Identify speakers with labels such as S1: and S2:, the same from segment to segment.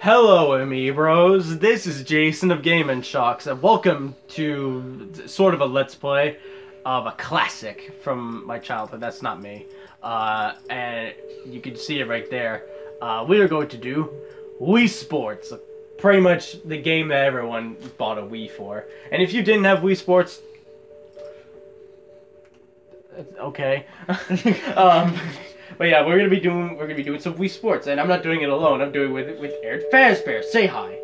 S1: Hello, Amiibros. This is Jason of Game N Shocks, and welcome to sort of a let's play of a classic from my childhood. That's not me. Uh, and you can see it right there. Uh, we are going to do Wii Sports. Pretty much the game that everyone bought a Wii for. And if you didn't have Wii Sports, okay. um, but yeah, we're gonna be doing we're gonna be doing some Wii Sports, and I'm not doing it alone. I'm doing it with with Aaron Fazbear. Say hi.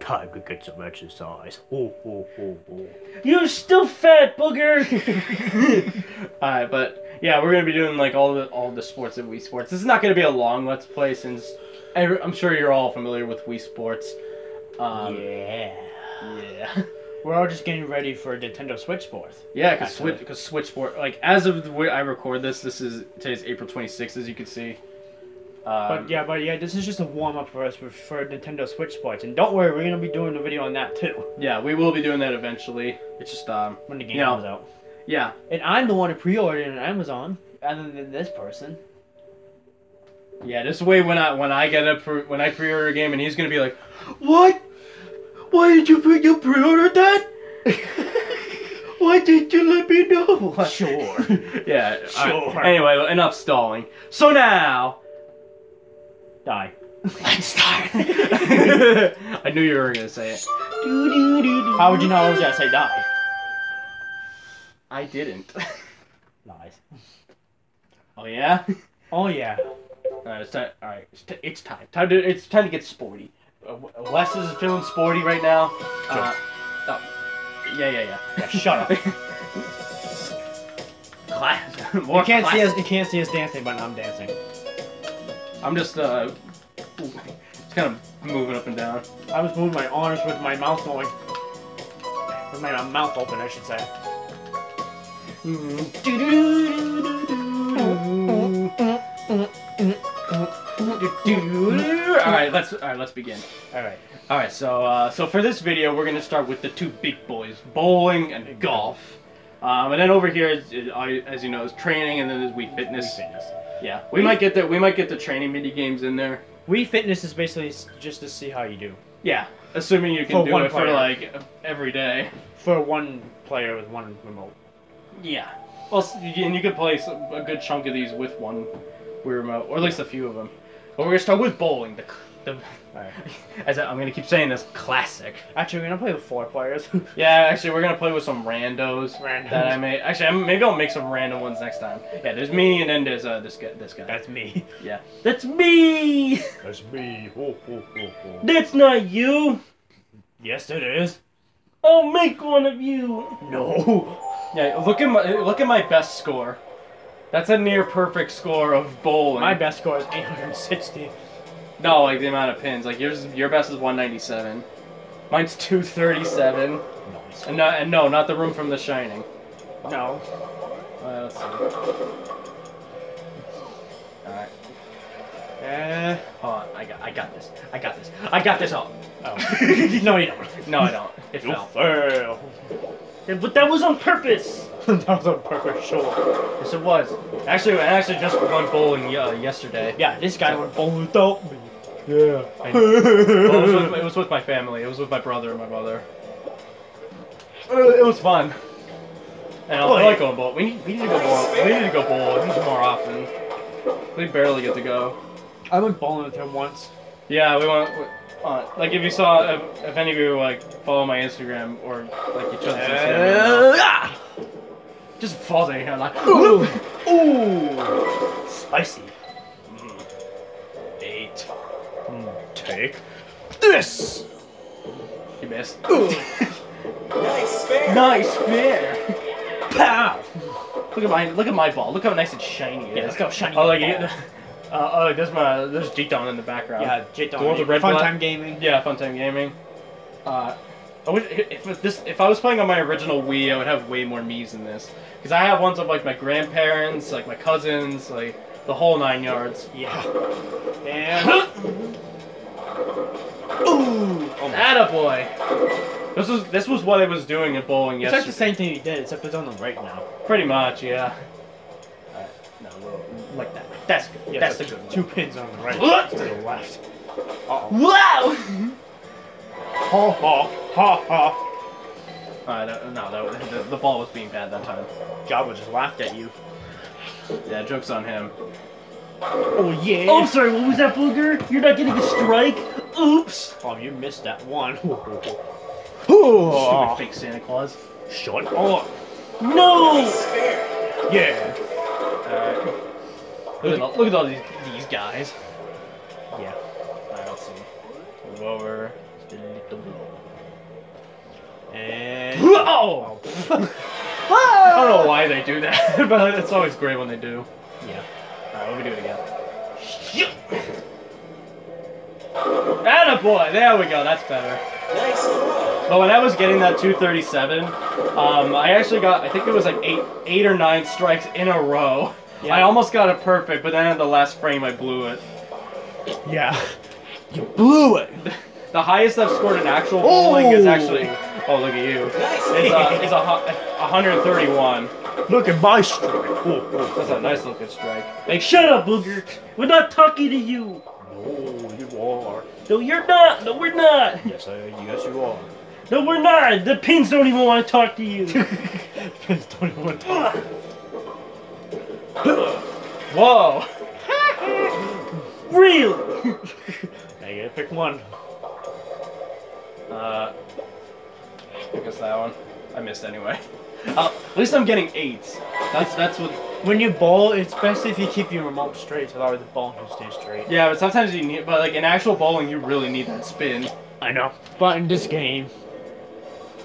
S2: Time to get some exercise. Oh, oh, oh, oh.
S1: You're still fat, booger. Alright, but yeah, we're gonna be doing like all the all the sports at Wii Sports. This is not gonna be a long let's play since every- I'm sure you're all familiar with Wii Sports. Um,
S2: yeah.
S1: yeah.
S2: We're all just getting ready for Nintendo Switch Sports.
S1: Yeah, because Switch, cause Switch Sport, like as of the way I record this, this is today's April 26th, as you can see. Um,
S2: But yeah, but yeah, this is just a warm up for us for, for Nintendo Switch Sports. And don't worry, we're gonna be doing a video on that too
S1: yeah, we will be doing that eventually. It's just um,
S2: when the game
S1: Yeah.
S2: comes out.
S1: yeah,
S2: And I'm the one who pre-ordered it on Amazon, other than this person.
S1: yeah. This way, when I when I get a pre, when I pre-order a game, and he's gonna be like, "What? Why did you pre you pre-ordered that? Why did you let me know?"
S2: Sure.
S1: yeah. alright.
S2: Sure.
S1: Anyway, enough stalling. So now.
S2: Die.
S1: Let's start. I knew you were gonna say it.
S2: How would you know I was gonna say die?
S1: I didn't.
S2: Nice.
S1: Oh yeah.
S2: Oh yeah.
S1: Alright, it's time. All right, it's, t- it's time. Time to. It's time to get sporty. Uh, Wes is feeling sporty right now. Uh, oh, yeah, yeah, yeah.
S2: Yeah, shut up.
S1: Class. More
S2: You can't see us. You can't see us dancing, but I'm dancing.
S1: I'm just uh, just kind of moving up and down.
S2: I was moving my arms with my mouth going. With my mouth open, I should say.
S1: All right, let's all right, let's begin.
S2: All right.
S1: All right, so uh, so for this video, we're gonna start with the two big boys, bowling and golf. Um, and then over here, is, is, as you know, is training, and then there's Wii Fitness.
S2: Wii Fitness.
S1: Yeah, we might get the we might get the training mini games in there.
S2: Wii Fitness is basically just to see how you do
S1: Yeah, assuming you can
S2: For
S1: do it for like every day.
S2: for one player with one remote.
S1: Yeah. Well, and you could play a good chunk of these with one Wii remote, or at least a few of them. But we're gonna start with bowling. The, the
S2: Alright.
S1: as I, I'm gonna keep saying this, classic.
S2: Actually, we're gonna play with four players.
S1: Yeah, actually, we're gonna play with some randos,
S2: Randos.
S1: that I made. Actually, I'm, maybe I'll make some random ones next time. Yeah, there's me, and then there's uh, this guy. This guy.
S2: That's me.
S1: yeah, that's me.
S2: That's me. Ho, ho, ho, ho.
S1: That's not you.
S2: Yes, it is.
S1: I'll make one of you.
S2: No.
S1: Yeah, look at my look at my best score. That's a near perfect score of bowling.
S2: My best score is 860.
S1: No, like the amount of pins. Like yours, your best is 197. Mine's 237.
S2: Nice.
S1: And no, and no, not the room from The Shining.
S2: No.
S1: Uh, let's see. Alright,
S2: Eh.
S1: hold on. I got, I got this. I got this. I got this. all.
S2: Oh. no, you don't.
S1: No, I don't. It
S2: You
S1: fell.
S2: fail.
S1: But that was on purpose.
S2: That was a perfect sure.
S1: Yes, it was. Actually, I actually just went bowling uh, yesterday.
S2: Yeah, this guy went bowling without me. Yeah.
S1: I- Well, it, was with, it was with my family. It was with my brother and my mother. It was fun. And I,
S2: Oh,
S1: I
S2: yeah.
S1: like going bowl. We need, we need to go bowling. We need to go bowling more often. We barely get to go.
S2: I went bowling with him once.
S1: Yeah, we went. we- Uh, like if you saw, if, if any of you like follow my Instagram or like each other's Instagram, you'll know. Just falls out of here like.
S2: Ooh. Ooh. Spicy.
S1: Eight.
S2: Take this.
S1: You missed.
S3: Nice fair.
S1: nice fair.
S2: Pow.
S1: Look at my look at my ball. Look how nice and shiny it
S2: Yeah,
S1: is.
S2: let's shiny.
S1: Oh, like you, uh, oh, there's my there's G-Don in the background.
S2: Yeah, Jit
S1: The one with the red
S2: Fun
S1: blood?
S2: time gaming.
S1: Yeah, Fun Time Gaming. Uh, I wish if this if I was playing on my original Wii, I would have way more Mii's than this. Because I have ones of like my grandparents, like my cousins, like the whole nine yards.
S2: Yeah. And. Ooh. Oh my.
S1: Attaboy! This was this was what I was doing at bowling yesterday.
S2: It's like the same thing you did, except it's on the right now.
S1: Pretty much, yeah. Alright, no, we'll- like that. That's good.
S2: Yeah,
S1: That's the good
S2: Two pins on the right, to the left. Uh-oh.
S1: Wow!
S2: Ha ha ha ha.
S1: Uh, no, no, that- the, the ball was being bad that time.
S2: Jabba just laughed at you.
S1: Yeah, joke's on him.
S2: Oh yeah.
S4: Oh, sorry, what was that, Booger? You're not getting a strike? Oops!
S2: Oh, you missed that one.
S1: Stupid fake Santa Claus.
S2: Shut up.
S4: No!
S2: Yeah.
S1: Alright. Look at, all, look at all these, these guys.
S2: Yeah.
S1: Alright, let's see. Move over.
S2: And.
S1: Oh! I don't know why they do that, but it's always great when they do.
S2: Yeah.
S1: Alright, let me do it again. Attaboy! There we go, that's better.
S3: Nice.
S1: But when I was getting that 237, um, I actually got, I think it was like eight, eight or nine strikes in a row.
S2: Yeah.
S1: I almost got it perfect, but then at the last frame I blew it.
S2: Yeah. You blew it.
S1: The highest I've scored in actual bowling is
S2: Oh.
S1: actually, oh look at you,
S3: Nice
S1: is a, is a, hu- 131.
S2: Look at my strike. Oh, oh.
S1: That's a nice looking strike.
S4: Hey, shut up, Booger! We're not talking to you!
S2: No, you are.
S4: No, you're not! No, we're not!
S2: Yes, I. Yes, you are.
S4: No, we're not! The pins don't even want to talk to you!
S2: Pins don't even want to talk.
S1: Whoa!
S4: really?
S2: Now you gotta pick one.
S1: Uh, I guess that one. I missed anyway. Uh, at least I'm getting eights. That's that's what.
S2: When you bowl, it's best if you keep your remote straight so that way the ball can stay straight.
S1: Yeah, but sometimes you need. But like in actual bowling, you really need that spin.
S2: I know. But in this game.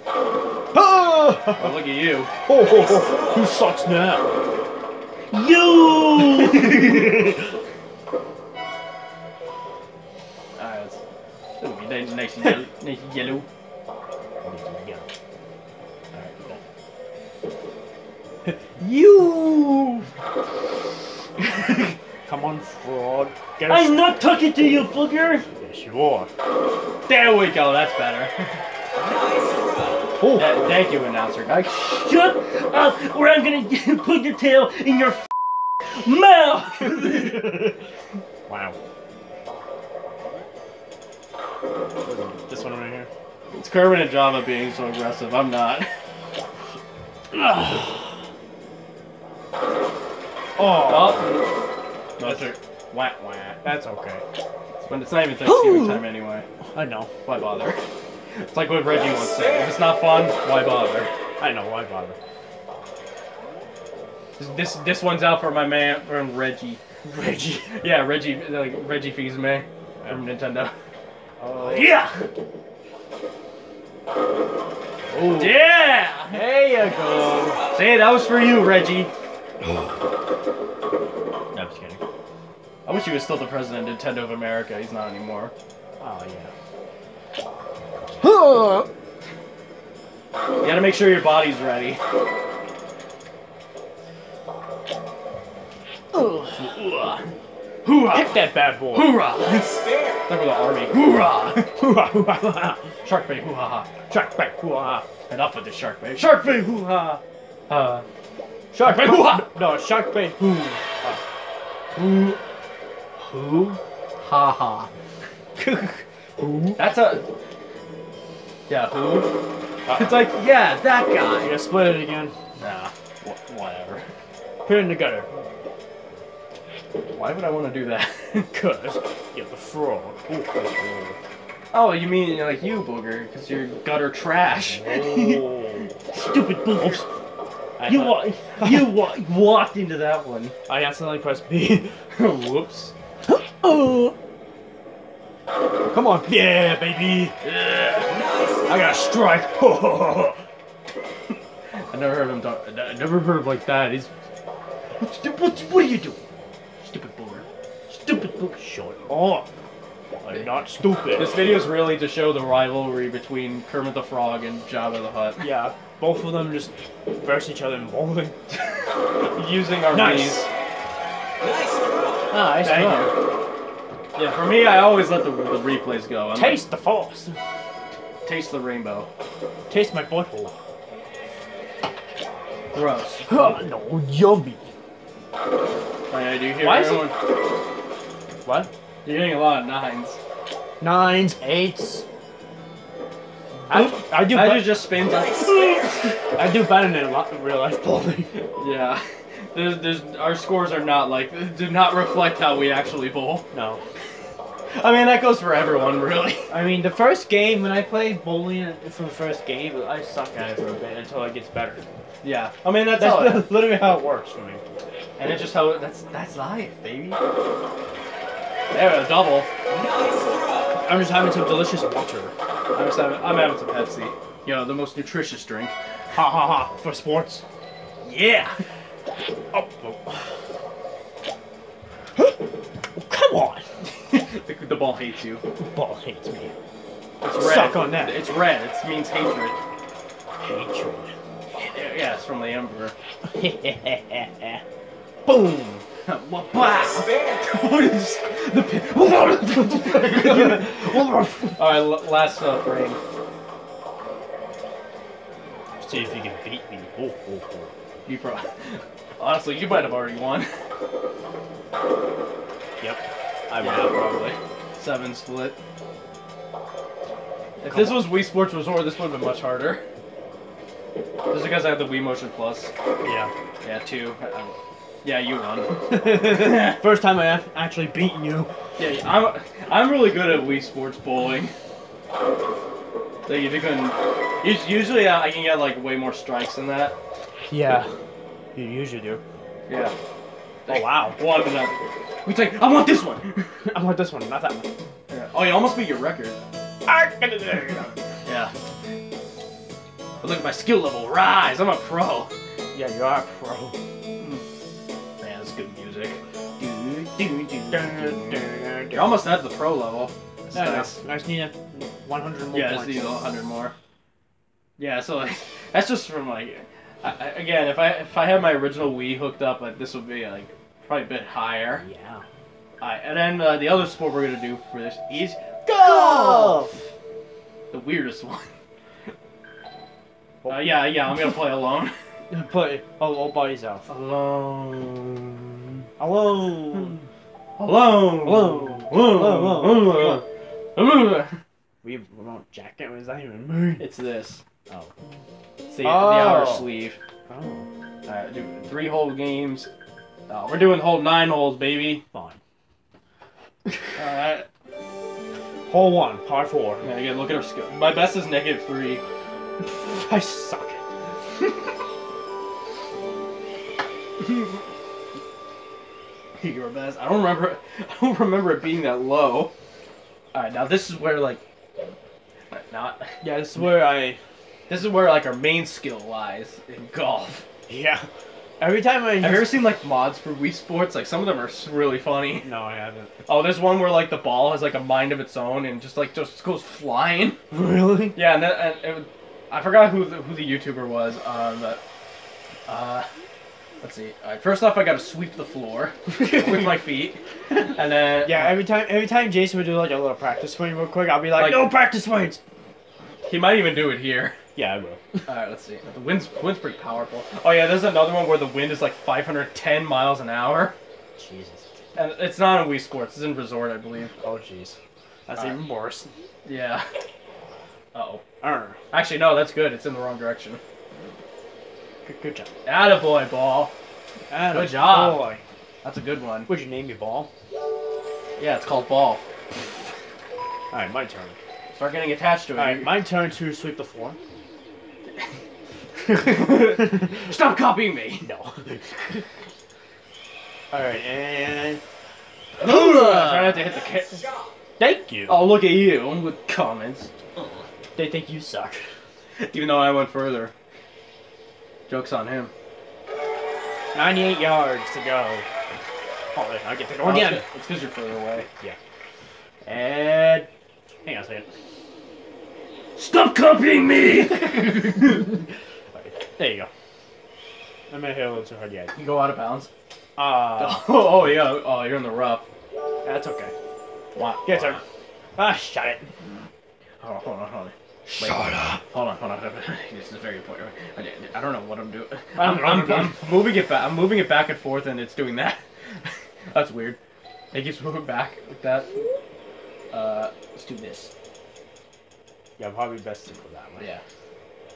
S1: Oh,
S2: Oh,
S1: look at you.
S2: who sucks now?
S4: You!
S1: Alright, let's. Ooh, you nice, nice. Nice yellow.
S2: You! Come on, frog. Get.
S4: I'm not talking to you, Booger!
S2: Yes, you are.
S1: There we go. That's better.
S3: Nice throw.
S2: Oh,
S1: thank you, announcer guy.
S4: Shut up, or I'm gonna put your tail in your mouth!
S2: wow. This one right here.
S1: It's Kermit and Jabba being so aggressive. I'm not.
S2: Oh,
S1: Oh,
S2: that's,
S1: that's wah wah.
S2: that's okay.
S1: But it's not even Thanksgiving time anyway.
S2: I know.
S1: Why bother? It's like what Reggie once said. If it's not fun, why bother?
S2: I know. Why bother?
S1: This this one's out for my man from Reggie.
S2: Reggie.
S1: Yeah, Reggie like Reggie Fils-Aimé from Nintendo.
S2: Oh,
S4: Yeah!
S2: Oh.
S1: Yeah!
S2: There you go.
S1: Say that was for you, Reggie.
S2: No, I'm just kidding.
S1: I wish he was still the president of Nintendo of America. He's not anymore.
S2: Oh yeah.
S1: You gotta make sure your body's ready. Hoorah!
S2: Hit that bad boy.
S1: Hoorah! That for the army. Hoorah!
S2: Hoo-ha, hoo-ha.
S1: Shark bait, hoo ha ha.
S2: Shark bait, hoo-ha.
S1: Enough with the shark bait. Shark bait, hoo ha. Uh,
S2: Shark
S1: bait, hoo-ha.
S2: No, shark bait, hoo.
S1: who? Who? Ha ha.
S2: Who?
S1: That's a. Yeah, who? It's like, yeah, that
S2: You
S1: guy.
S2: gotta split it again.
S1: Nah, wh- whatever.
S2: Put it in the gutter.
S1: Why would I want to do that?
S2: Cause you're the. Ooh,
S1: oh, you mean like you, Booger, because you're gutter trash.
S2: oh.
S4: Stupid Booger!
S2: I,
S4: You,
S2: thought-
S4: wa- you wa- walked into that one.
S2: I accidentally pressed B.
S1: Whoops.
S2: oh. Come on. Yeah, baby.
S3: Nice.
S2: I got a strike.
S1: I never heard him talk. I never heard him like that. He's.
S4: What, what, what are you doing? Stupid Booger. Stupid Booger.
S2: Shut up. I'm not stupid.
S1: This video is really to show the rivalry between Kermit the Frog and Jabba the Hutt.
S2: Yeah, both of them just verse each other in bowling.
S1: Using our
S2: Nice.
S1: V's.
S3: Nice throw.
S2: Nice.
S1: Thank you. Yeah, for me, I always let the, the replays go. I'm
S2: Taste the force.
S1: taste the rainbow.
S2: Taste my butthole.
S1: Gross.
S2: Oh, no, yummy.
S1: Oh, yeah, do you hear
S2: Why is it- What?
S1: You're getting a lot of nines.
S2: Nines, eights. I, I do.
S1: I
S2: be-
S1: just spins.
S3: Spare.
S2: I do better than a lot in real life bowling.
S1: Yeah. There's, there's, our scores are not like, do not reflect how we actually bowl.
S2: No.
S1: I mean, that goes for everyone, really.
S2: I mean, the first game when I played bowling for the first game, I suck at it for a bit until it gets better.
S1: Yeah. I mean, that's,
S2: That's literally how it works for me.
S1: and it's just how, that's, that's life, baby. There, a double.
S2: I'm just having some delicious water.
S1: I'm, just having, I'm having some Pepsi. You know, the most nutritious drink.
S2: Ha ha ha! For sports.
S1: Yeah.
S2: Oh. oh. Come on!
S1: the, the ball hates you.
S2: The Ball hates me.
S1: It's red.
S2: Suck on that.
S1: It's red. It means hatred.
S2: Hatred.
S1: Yeah, it's from the Emperor.
S2: Boom!
S1: What? What is the pin? All right, last uh, frame.
S2: See if you can beat me. Oh, oh, oh.
S1: You probably, honestly, you might have already won.
S2: Yep.
S1: I yeah, probably seven split. If this was Wii Sports Resort, this would have been much harder. Just because I have the Wii Motion Plus.
S2: Yeah.
S1: Yeah, two. Yeah, you won.
S2: First time I have actually beaten you.
S1: Yeah, I'm I'm really good at Wii Sports bowling. So you couldn't. Usually uh, I can get like way more strikes than that.
S2: Yeah. You usually do.
S1: Yeah.
S2: Oh wow.
S1: One. We take. I want this one.
S2: I want this one, not that one.
S1: Yeah. Oh, you almost beat your record. Yeah. But look at my skill level rise. I'm a pro.
S2: Yeah, you are a pro.
S1: You're almost at the pro level. That's
S2: Yeah,
S1: nice.
S2: I just need 100 more
S1: Yeah, just
S2: points.
S1: need hundred more. Yeah, so like that's just from like, I, I- again, if I if I had my original Wii hooked up, like this would be like probably a bit higher.
S2: Yeah.
S1: Alright, and then uh, the other sport we're gonna do for this is
S2: Golf!
S1: the weirdest one. Uh, yeah, yeah, I'm gonna play alone.
S2: Play all, all by yourself.
S1: Alone.
S2: Alone.
S1: Alone.
S2: Alone.
S1: Alone. Alone.
S2: Wii remote jacket was that even moon?
S1: It's this.
S2: Oh.
S1: See the oh. outer
S2: Oh.
S1: sleeve.
S2: Oh.
S1: Alright, do three hole games. Oh, we're doing whole nine holes, baby.
S2: Fine.
S1: Alright.
S2: Hole one, par four.
S1: Yeah, again, look at our skill. My best is negative three.
S2: I suck.
S1: Your best. I don't remember. I don't remember it being that low. All right, now this is where like, not.
S2: Yeah, this is where I.
S1: This is where like our main skill lies in golf.
S2: Yeah. Every time I.
S1: Have you ever seen like mods for Wii Sports? Like some of them are really funny.
S2: No, I haven't.
S1: Oh, there's one where like the ball has like a mind of its own and just like just goes flying.
S2: Really?
S1: Yeah, and, that, and it, I forgot who the, who the YouTuber was. Um, but, uh, let's see. All right, first off, I got to sweep the floor with my feet, and then
S2: Yeah, every time every time Jason would do like a little practice swing real quick, I'll be like,
S1: Like-
S2: no practice swings.
S1: he might even do it here.
S2: Yeah, I will.
S1: All right, let's see. The wind's wind's pretty powerful. Oh yeah, there's another one where the wind is like 510 miles an hour,
S2: Jesus.
S1: and it's not in Wii Sports. It's in Resort, I believe.
S2: Oh jeez. That's
S1: Alright.
S2: even worse.
S1: Yeah. Uh oh.
S2: Arr.
S1: Actually, no, that's good. It's in the wrong direction.
S2: Good, good job.
S1: Attaboy, ball.
S2: Atta
S1: Good job.
S2: Boy.
S1: That's a good one.
S2: What'd you name your ball?
S1: Yeah, it's called ball.
S2: Alright, my turn.
S1: Start getting attached to it.
S2: Alright, my turn to sweep the floor.
S1: Stop copying me.
S2: No. Alright, and
S1: Try not to hit the ca-
S3: Shot.
S2: thank you.
S1: Oh, look at you with comments. Oh.
S2: They think you suck.
S1: Even though I went further. Joke's on him.
S2: 98 yards to go. Oh, wait, I get to go
S1: Oh,
S2: again.
S1: It's because you're further away. Yeah.
S2: And hang on a second.
S1: Stop copying me!
S2: There you go. I may hit a little too hard yet.
S1: you go out of bounds.
S2: Uh,
S1: Oh, oh, yeah. Oh, you're in the rough.
S2: that's okay.
S1: Wow.
S2: Get turn. Ah, shut it.
S1: Hold on, hold on, hold on. Wait,
S3: Shut up.
S1: Hold on, hold on. this is very important. I, I don't know what I'm doing.
S2: I
S1: I'm,
S2: don't know what
S1: I'm,
S2: I'm
S1: I'm moving it back. I'm moving it back and forth, and it's doing that. That's weird. It keeps moving back like that. Uh, let's do this.
S2: Yeah, probably best to go that way.
S1: Yeah.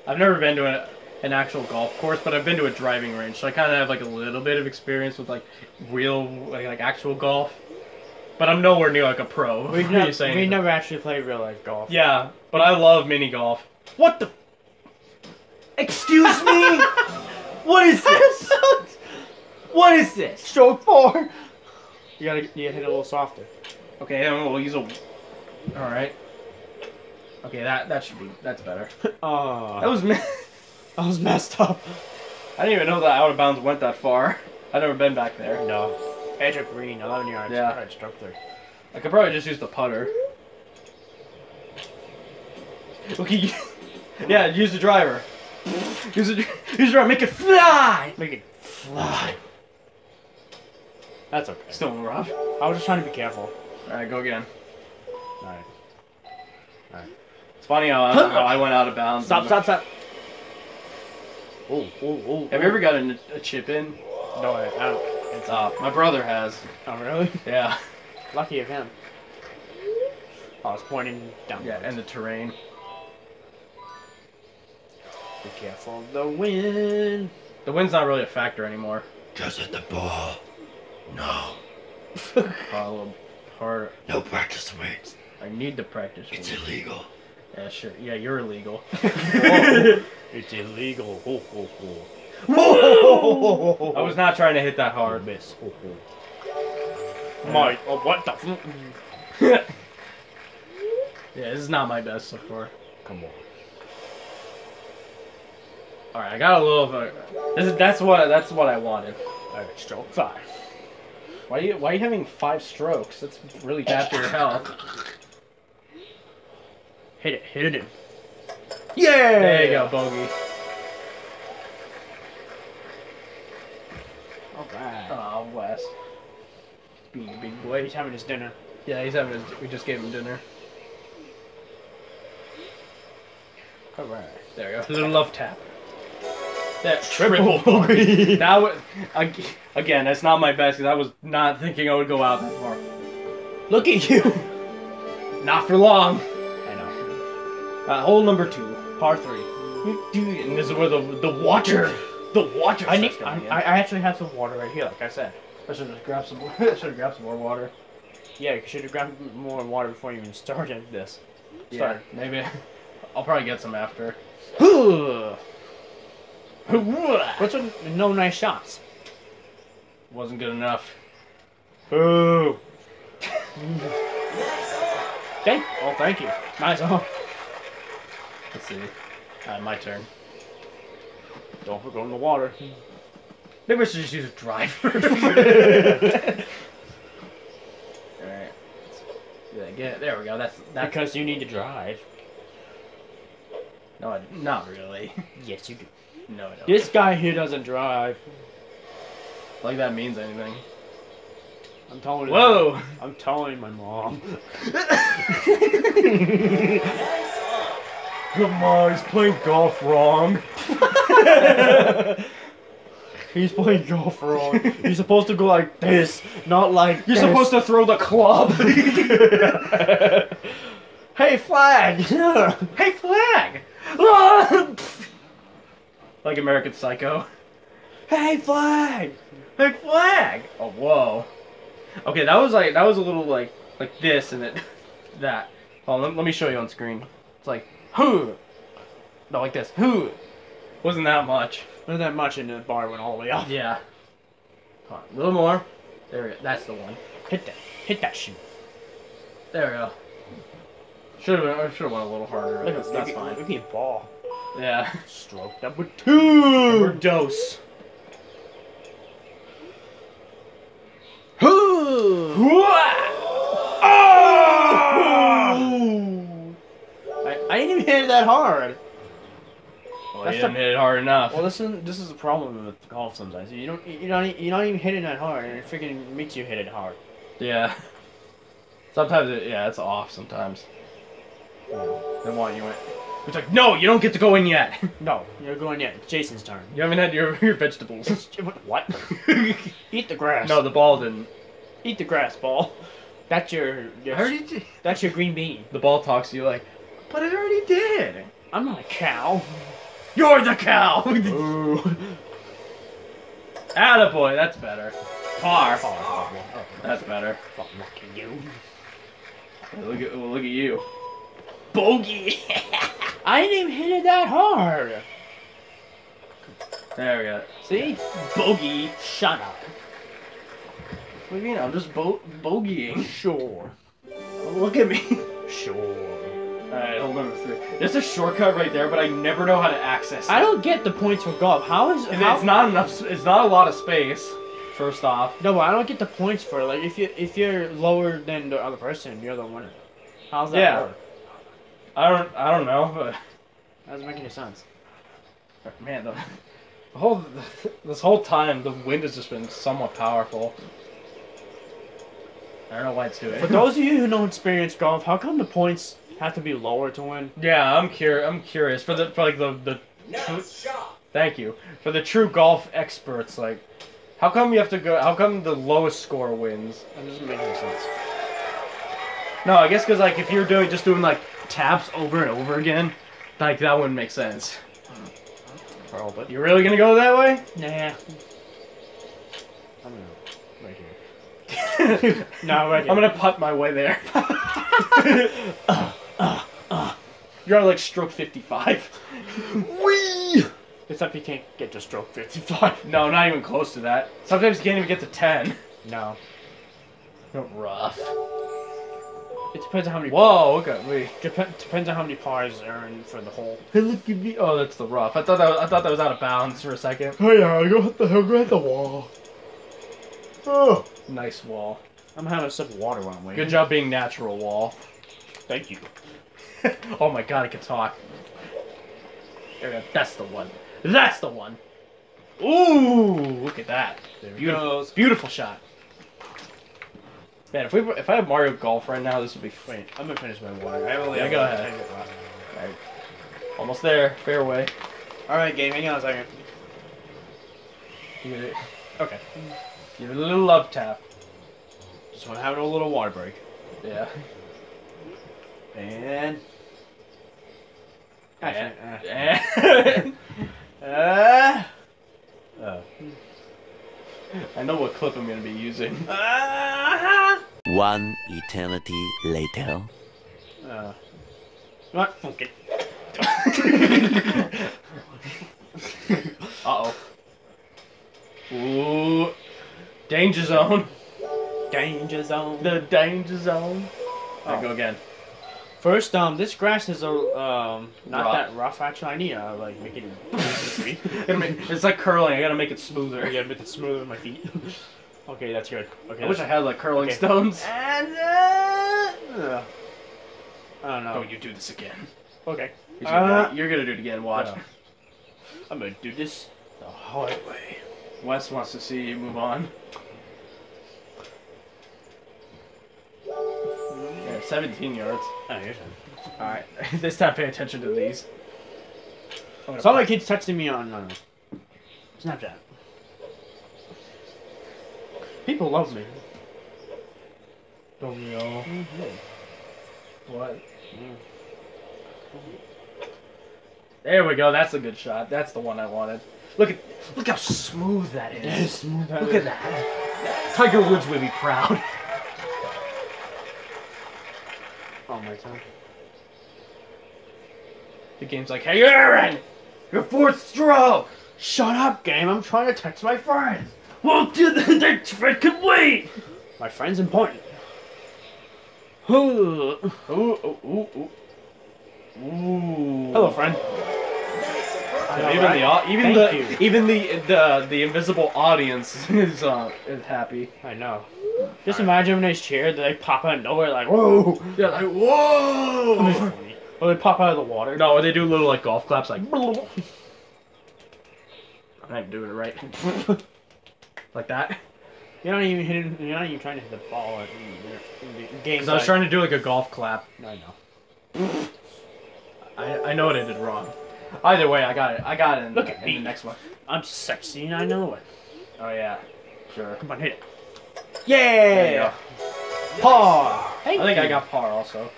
S1: I've never been to a, an actual golf course, but I've been to a driving range, so I kind of have like a little bit of experience with like real, like, like actual golf. But I'm nowhere near like a pro.
S2: We,
S1: What are you
S2: ne-
S1: saying?
S2: we never actually played real life golf.
S1: Yeah, but I love mini golf. What the? Excuse me. what is this? What is this?
S2: Stroke four. You gotta, you gotta hit it a little softer.
S1: Okay, I'm gonna use a. All right. Okay, that that should be that's better.
S2: Oh,
S1: That was me.
S2: I was messed up.
S1: I didn't even know that out of bounds went that far. I've never been back there.
S2: No. Edge of green, 11 yards.
S1: Yeah.
S2: Alright, stroke three.
S1: I could probably just use the putter. Okay. yeah, use the driver. Use the use the driver. Make it fly.
S2: Make it fly. That's okay.
S1: Still rough.
S2: I was just trying to be careful.
S1: All right, go again.
S2: All right. All right.
S1: It's funny how, I- how I went out of bounds.
S2: Stop, stop, stop. Oh, oh, oh.
S1: Have you ever gotten a, a chip in?
S2: No, I, don't. It's
S1: Uh, my brother has.
S2: Oh, really?
S1: Yeah.
S2: Lucky of him. I was pointing down.
S1: Yeah, and the terrain.
S2: Be careful of the wind.
S1: The wind's not really a factor anymore.
S3: Just hit the ball. No.
S1: Probably a little harder.
S3: No practice weights.
S1: I need to practice.
S3: It's
S1: with
S3: illegal.
S1: Yeah, sure. Yeah, you're illegal.
S2: It's illegal. Ho, ho, ho.
S1: I was not trying to hit that hard.
S2: miss. Ho, ho. My, oh, what the? f-
S1: yeah, this is not my best so far.
S2: Come on.
S1: All right, I got a little of a. This is that's what that's what I wanted.
S2: Alright, stroke five.
S1: Why you why are you having five strokes? That's really bad for your health.
S2: Hit it, hit it. In.
S1: Yeah. There you go, bogey.
S2: Alright.
S1: Oh, Wes. Being a big boy.
S2: He's having his dinner.
S1: Yeah, he's having. His, we just gave him dinner.
S2: Alright.
S1: There you go. Little love tap. That
S2: Triple
S1: triple
S2: bogey.
S1: That was again. That's not my best because I was not thinking I would go out that far.
S2: Look at you.
S1: Not for long.
S2: I know.
S1: Uh, hole number two.
S2: Par three.
S1: And this is where the the water, the water.
S2: I need. I,
S1: coming in.
S2: I I actually have some water right here, like I said.
S1: I should have grabbed some. I should have grabbed some more water.
S2: Yeah, you should have grabbed more water before you even started this.
S1: Yeah,
S2: Sorry.
S1: maybe. I'll probably get some after.
S2: What's with no nice shots?
S1: Wasn't good enough.
S2: Boo. thank. Oh, thank you. Nice. Oh.
S1: Let's see. Uh, my turn.
S2: Don't forget in the water.
S1: Maybe I should just use a driver. Alright. Yeah, get there we go. That's that's
S2: Because you need to drive.
S1: no, I, not really.
S2: Yes, you do.
S1: No, I don't.
S2: This guy here doesn't drive.
S1: Like that means anything.
S2: I'm telling you.
S1: Whoa!
S2: I'm telling my mom.
S1: Come on, he's playing golf wrong.
S2: He's playing golf wrong. He's supposed to go like this, not like
S1: You're supposed to throw the club.
S2: hey, flag!
S1: hey, flag! Like American Psycho.
S2: hey, flag!
S1: Hey, flag! Oh, whoa. Okay, that was like that was a little like like this and it that. Hold on, let, let me show you on screen. It's like huh. No, like this. Huh. Wasn't that much.
S2: Not that much, and the bar went all the way up.
S1: Yeah. Hold on, a little more. There we go. That's the one.
S2: Hit that. Hit that shoe.
S1: There we go. Should have I should have went a little harder.
S2: Look
S1: That's,
S2: at
S1: that's
S2: look at-
S1: fine.
S2: Look at ball.
S1: Yeah.
S2: Stroke number two.
S1: Overdose.
S2: I, I didn't even hit it that hard.
S1: Well,
S2: That's
S1: you
S2: the-
S1: didn't hit it hard enough.
S2: Well, this is this is the problem with golf sometimes. You don't you don't you're not even hitting that hard, and it freaking makes you hit it hard.
S1: yeah. Sometimes it, yeah, it's off sometimes. They want you in. It's like, no, you don't get to go in yet.
S2: No, you're going yet. It's Jason's turn.
S1: You haven't had your your vegetables.
S2: What? Eat the grass.
S1: no, the ball didn't.
S2: Eat the grass, ball. That's your. your
S1: I already did.
S2: That's your green bean.
S1: The ball talks to you like, but I already did.
S2: I'm not a cow.
S1: You're the cow.
S2: Ooh.
S1: Attaboy, that's better. Par.
S2: Oh,
S1: That's better.
S2: fucking you.
S1: Look at look at you.
S2: Bogey. I didn't even hit it that hard.
S1: There we go.
S2: See? Bogey. Shut up.
S1: What do you mean? I'm just bo- bogeying.
S2: Sure.
S1: Look at me.
S2: Sure.
S1: Alright, hold on for three. There's a shortcut right there, but I never know how to access it.
S2: I don't get the points for golf. How is
S1: And
S2: how,
S1: It's not enough. It's not a lot of space. First off.
S2: No, but I don't get the points for it. Like if you if you're lower than the other person, you're the winner. How's that
S1: Yeah.
S2: work?
S1: I don't. I don't know, but
S2: That doesn't make any sense.
S1: man, the, the whole this whole time the wind has just been somewhat powerful. I don't know why it's doing.
S2: For those of you who don't experience golf, how come the points have to be lower to win?
S1: Yeah, I'm curious. I'm curious for the for like the the. True, thank you for the true golf experts. Like, how come you have to go? How come the lowest score wins?
S2: That doesn't make any sense.
S1: No, I guess because like if you're doing just doing like taps over and over again, like that wouldn't make sense.
S2: For all but
S1: You really gonna go that way?
S2: nah. I'm gonna right here. No, right here.
S1: I'm gonna putt my way there. You're on like stroke 55.
S3: Wee!
S2: Except you can't get to stroke 55.
S1: No, not even close to that. Sometimes you can't even get to 10.
S2: No.
S1: Rough.
S2: It depends on how many.
S1: Whoa, look at me.
S2: Dep- depends on how many pars are in for the hole.
S1: Hey, look at me. Oh, that's the rough. I thought that was, I thought that was out of bounds for a second.
S2: Oh yeah, I go hit the go hit the wall.
S1: Oh, nice wall.
S2: I'm having a sip of water while I'm waiting.
S1: Good job being natural wall.
S2: Thank you.
S1: oh my god, I can talk. There we go. That's the one. That's the one. Ooh, look at that.
S2: There
S1: Beautiful,
S2: goes.
S1: beautiful shot. Man, if we if I have Mario Golf right now, this would be
S2: Wait, I'm gonna finish my water. I only
S1: Yeah, go ahead.
S2: 10 minutes left.
S1: almost there. Fairway.
S2: All right, game. Hang on a second.
S1: Give it, okay. Give it a little love tap.
S2: Just want to have a little water break.
S1: Yeah.
S2: And. Actually,
S1: Eh.
S2: uh, uh, uh,
S1: I know what clip I'm gonna be using.
S2: uh,
S5: One eternity later.
S2: uh, what? Okay.
S1: Uh oh. Ooh. Danger zone.
S2: Danger zone.
S1: The danger zone. Alright,
S2: Oh.
S1: go again.
S2: First, um, this grass is a um not
S1: Rough.
S2: that rough actually. I need to like make it.
S1: It's like curling. I gotta make it smoother.
S2: I gotta make it smoother with my feet. okay, that's good. Okay.
S1: I wish I had like curling
S2: Okay.
S1: stones.
S2: And uh, I don't know.
S1: Don't you do this again.
S2: Okay.
S1: You're,
S2: Uh,
S1: gonna, you're gonna do it again. Watch.
S2: Yeah. I'm gonna do this the hard way.
S1: Wes wants to see you move on. 17 yards.
S2: Oh, you're fine.
S1: All right. this time, pay attention to these. I'm gonna
S2: Somebody
S1: put-
S2: keeps texting me on uh, Snapchat. People love me.
S1: Don't we all? What? There we go. That's a good shot. That's the one I wanted. Look at look how smooth that is.
S2: smooth
S1: Look at that. Tiger Woods would be proud.
S2: Oh my god.
S1: The game's like, hey Aaron, your fourth stroke.
S2: Shut up, game. I'm trying to text my friends.
S4: Well, dude, friend can wait.
S2: My friend's important.
S1: Ooh, ooh, ooh. Ooh.
S2: Hello, friend.
S1: Yeah, even the even
S2: Thank
S1: the
S2: you.
S1: even the the the invisible audience is uh is happy.
S2: I know. Just imagine when they cheer, they like, pop out of nowhere like, whoa!
S1: Yeah, like whoa.
S2: Or they pop out of the water.
S1: no, or they do little like golf claps like. I'm not even doing it right. like that.
S2: You're not even hitting. You're not even trying to hit the ball in, in the game.
S1: Because I was trying to do like a golf clap.
S2: I know.
S1: I, I know what I did wrong. Either way, I got it. I got it. In,
S2: Look at
S1: in
S2: me.
S1: The next one.
S2: I'm sexy and I know it.
S1: Oh yeah. Sure.
S2: Come on, hit it.
S1: There you
S2: Yeah.
S1: go.
S2: Par.
S1: I think I got par also.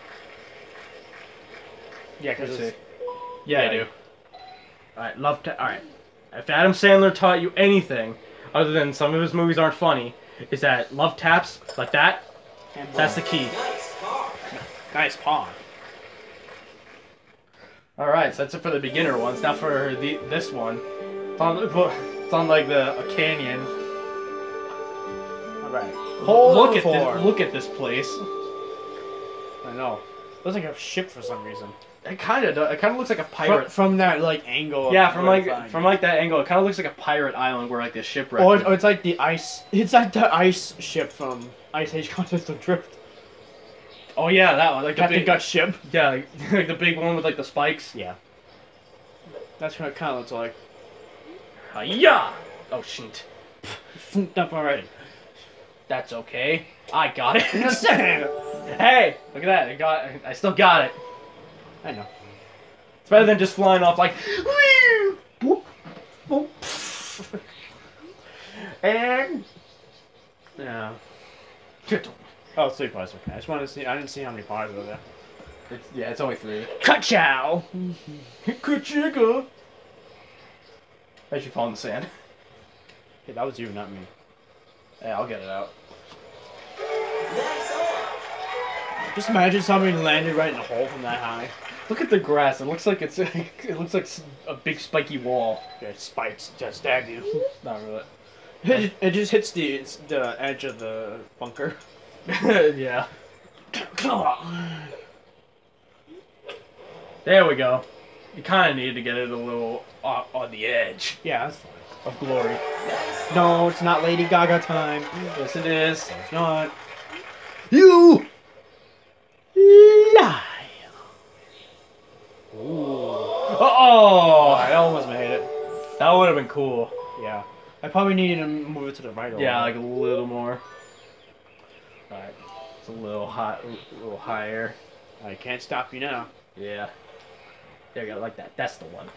S2: Yeah, because
S1: Let's
S2: it's
S1: see. Yeah, I do. All right, love to. All right. If Adam Sandler taught you anything, other than some of his movies aren't funny, is that love taps like that. That's the key.
S2: nice par.
S1: All right, so that's it for the beginner ones. Now for the this one, it's on, it's on like the a canyon.
S2: All right.
S1: look at this, look at this place.
S2: I know. It Looks like a ship for some reason.
S1: It kind of it kind of looks like a pirate.
S2: from that like angle.
S1: yeah, from like
S2: it's lying.
S1: from like that angle, it kind of looks like a pirate island where like the shipwreck. Would-
S2: or it's like the ice. It's like the ice ship from Ice Age Continental Drift.
S1: Oh yeah, that one, like the
S2: Captain
S1: big,
S2: Gutt ship.
S1: yeah, like, like the big one with like the spikes.
S2: Yeah. That's what it kind of looks like.
S1: Yeah. Oh shit.
S2: Funked up already.
S1: That's okay. I got it. Hey, look at that. I got. I still got it.
S2: I know.
S1: It's better than just flying off like. Boop, boop." and.
S2: Yeah. Oh, three parts. Okay. I just wanted to see. I didn't see how many parts were there.
S1: It's, yeah, it's only three.
S2: Cut chow.
S1: Kuchika. As you fall in the sand.
S2: Hey, that was you, not me.
S1: Yeah, I'll get it out.
S2: Just imagine somebody landed right in the hole from that high.
S1: Look at the grass. It looks like it's it looks like s- a big spiky wall.
S2: Yeah, spikes just stab you.
S1: Not really.
S2: it, it just hits the the edge of the bunker.
S1: yeah. There we go. You kind of need to get it a little on, on the edge
S2: Yeah, that's fine.
S1: of glory.
S2: No, it's not Lady Gaga time.
S1: Yes, it is.
S2: It's not.
S3: You
S2: Lie.
S1: Oh,
S2: I almost made it.
S1: that would have been cool.
S2: Yeah. I probably needed to move it to the right a
S1: Yeah,
S2: little.
S1: like a little more. Alright. It's a little hot, a little higher.
S2: I can't stop you now.
S1: Yeah. There you go, like that. That's the one.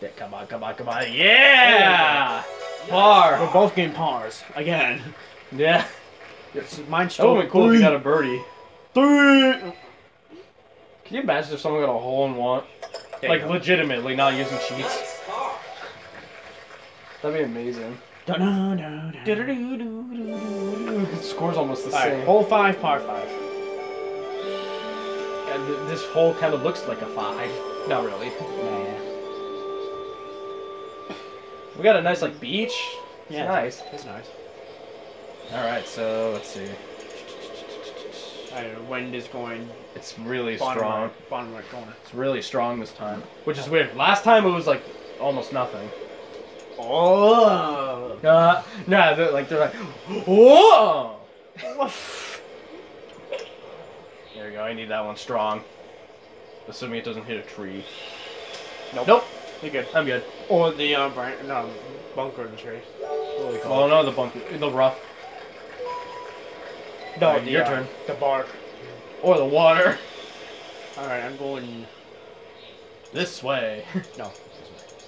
S1: Yeah, come on, come on, come on. Yeah! Oh. Par!
S2: We're both getting pars again.
S1: Yeah.
S2: It's mine's
S1: That would have been cool if you got a birdie.
S2: three.
S1: Can you imagine if someone got a hole in one?
S2: There
S1: like legitimately, not using cheats. That'd be amazing. Score's almost the
S2: All right,
S1: same.
S2: hole five, par five.
S1: And th- this hole kind of looks like a five. Not really.
S2: Yeah,
S1: We got a nice like beach. It's
S2: yeah.
S1: nice.
S2: It's nice.
S1: All right, so let's see.
S2: I don't know, wind is going
S1: It's really
S2: bottom
S1: strong.
S2: right, bottom right corner.
S1: It's really strong this time, which is weird. Last time it was like almost nothing.
S2: Oh.
S1: Uh, no, they're like they're like, whoa. There we go. I need that one strong. Assuming it doesn't hit a tree.
S2: Nope.
S1: Nope.
S2: You're good.
S1: I'm good.
S2: Or the uh, no, bunker in the tree. What do we call
S1: Oh no, the bunk, the rough,
S2: No,
S1: Alright,
S2: the,
S1: your
S2: uh,
S1: turn.
S2: The bark.
S1: or the water.
S2: Alright, I'm going.
S1: This way.
S2: No.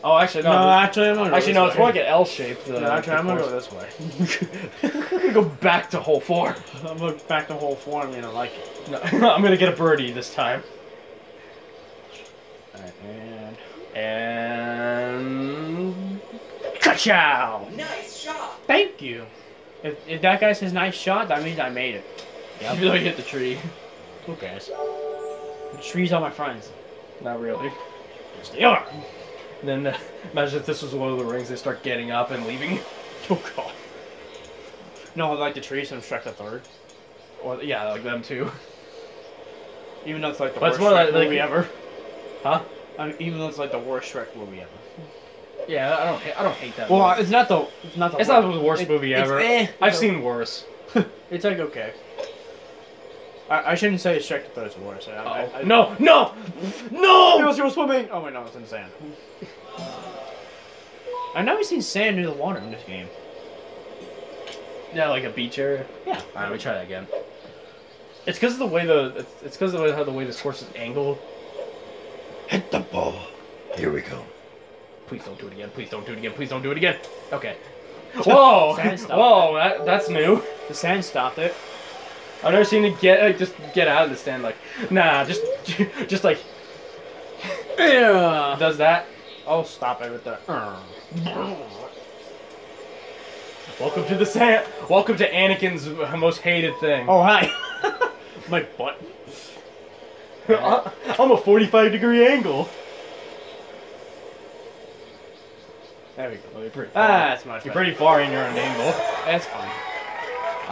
S1: Oh, actually no.
S2: No, actually, I'm gonna go
S1: actually
S2: this
S1: no. It's more like an L shape. The, uh,
S2: No, actually, I'm
S1: the
S2: gonna go
S1: course.
S2: this way.
S1: I'm gonna go back to hole four.
S2: I'm gonna back the whole form. You know, like it.
S1: No, I'm gonna get a birdie this time.
S2: Alright, and
S1: And
S2: Ka-chow! Nice shot. Thank you. If, if that guy says nice shot, that means I made it.
S1: even though you hit the tree,
S2: Who cares? The trees are my friends.
S1: not really.
S2: Yes, they are.
S1: And then uh, imagine if this was Lord of the Rings, they start getting up and leaving.
S2: Oh god. No, like the trees from Shrek the Third.
S1: Or yeah, like them too.
S2: Even though it's like the
S1: it's
S2: worst
S1: more
S2: Shrek
S1: like- like-
S2: movie ever.
S1: Huh?
S2: I mean, even though it's like the worst Shrek movie ever.
S1: Yeah, I don't. I don't hate that.
S2: Well,
S1: movie.
S2: it's not the. It's not the.
S1: it's not the worst
S2: it-
S1: movie ever.
S2: eh.
S1: I've seen worse.
S2: It's like okay. I, I shouldn't say Shrek the Third's the worst. I, I, I,
S1: no, no,
S2: He
S1: no!
S2: was, he was swimming. Oh wait, no, it's in sand. I've never seen sand near the water in this game.
S1: Yeah, like a beach area.
S2: Yeah.
S1: All right, let me try that again. It's because of the way the it's because of the way, how the way this horse is angled.
S3: Hit the ball. Here we go.
S1: Please don't do it again. Please don't do it again. Please don't do it again. Okay. Whoa!
S2: Sand
S1: Whoa! That, that's new.
S2: The sand stopped it.
S1: I've never seen it get like just get out of the stand like nah just just like
S2: Yeah.
S1: does that.
S2: Oh, stop it with the.
S1: Welcome to the sand. Welcome to Anakin's most hated thing.
S2: Oh hi. My butt.
S1: I'm a 45 degree angle.
S2: There we go.
S1: You're pretty far.
S2: Ah, that's much
S1: you're
S2: better.
S1: pretty far and you're an angle.
S2: That's fine.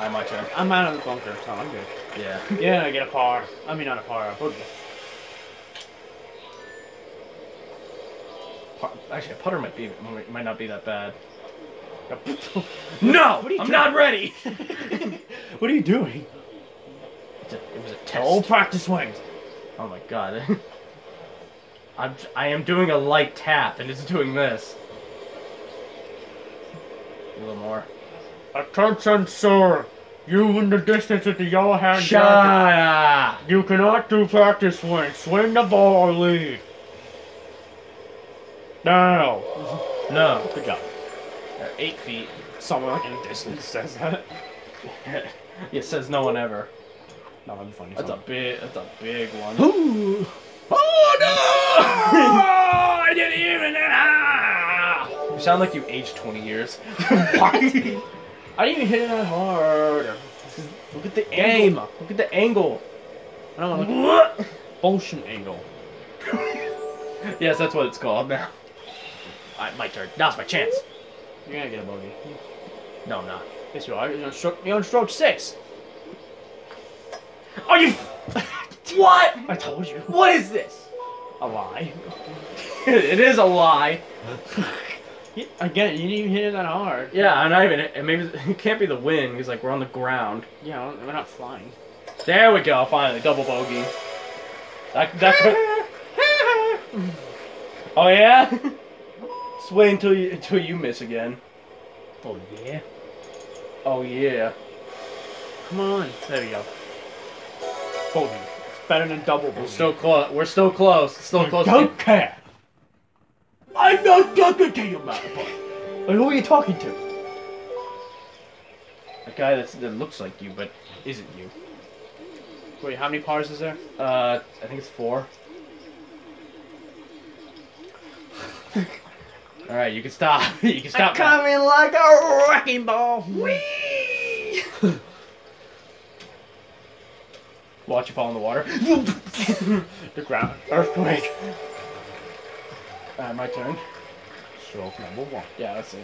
S1: Hi, my turn.
S2: I'm out of the bunker, so I'm good.
S1: Yeah.
S2: Yeah, I get a par. I mean, not a par. A boogie.
S1: Pu- Actually, a putter might be might not be that bad. No,
S2: What are you
S1: I'm
S2: doing?
S1: not ready.
S2: What are you doing?
S1: It's a- it was a test.
S2: Oh, practice swings.
S1: Oh my god. I'm, I am doing a light tap and it's doing this. A little more.
S2: Attention, sir. You in the distance with the yellow hand
S1: Shut
S2: jacket.
S1: up!
S2: You cannot do practice swing. Swing the ball or leave. Now.
S1: No.
S2: Good job.
S1: Uh, Eight feet.
S2: Someone in the distance says that.
S1: it says no one ever.
S2: No, that'd be funny.
S1: That's a big. That's a big one.
S2: Ooh.
S1: Oh no!
S2: I didn't even. Ah!
S1: you sound like you aged 20 years.
S2: I didn't even hit it that hard.
S1: Look at the
S2: Game.
S1: angle. Look at the angle.
S2: I don't know.
S1: What?
S2: Bullshit angle.
S1: Yes, that's what it's called now. Alright, my turn. Now's my chance.
S2: You're gonna get a bogey.
S1: No, I'm not.
S2: Yes, you are. You're on stroke, you're on stroke six.
S1: Are you? what?
S2: I told you.
S1: What is this?
S2: A lie.
S1: it is a lie.
S2: You- Again, you didn't even hit it that hard.
S1: Yeah, I'm not even. It Maybe it can't be the wind because like we're on the ground.
S2: Yeah, we're not flying.
S1: There we go. Finally, double bogey. That that could. oh yeah. Just wait until you until you miss again.
S2: Oh yeah.
S1: Oh yeah.
S2: Come on. There we go. Bogey. It's better than double bogey.
S1: We're still close. We're still close. Still close.
S2: Don't care. I'm not talking to you, motherfucker. Who are you talking to?
S1: A guy that's, that looks like you but isn't you.
S2: Wait, how many pars is there?
S1: Uh, I think it's four. All right, you can stop. you can stop. now.
S2: in like a wrecking ball.
S1: Watch you fall in the water.
S2: the ground. Earthquake.
S1: Alright, my turn.
S2: Stroke number one.
S1: Yeah, let's see.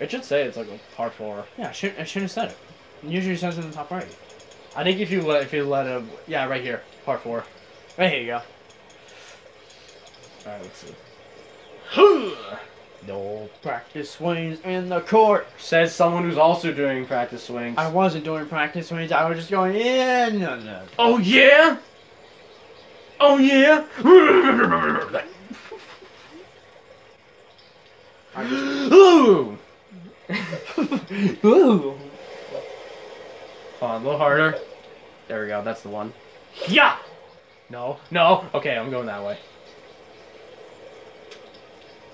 S1: It should say it's like a par four.
S2: Yeah, I shouldn't, I shouldn't have said it. Usually says it in the top right.
S1: I think if you let if you let him, yeah, right here, par four.
S2: Right here you go.
S1: All right, let's see.
S2: No practice swings in the court.
S1: Says someone who's also doing practice swings.
S2: I wasn't doing practice swings. I was just going in. No, no.
S1: oh yeah. Oh yeah.
S2: I just,
S1: Ooh.
S2: ooh.
S1: Hold on, a little harder. There we go. That's the one. Yeah. No. No. Okay, I'm going that way.